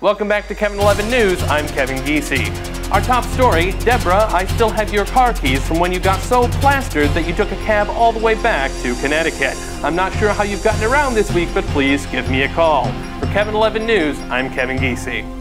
Welcome back to Kevin 11 News. I'm Kevin Gisi. Our top story, Deborah, I still have your car keys from when you got so plastered that you took a cab all the way back to Connecticut. I'm not sure how you've gotten around this week, but please give me a call. For Kevin 11 News, I'm Kevin Gisi.